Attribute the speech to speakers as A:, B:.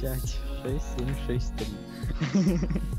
A: пять, шесть, семь, шесть, три.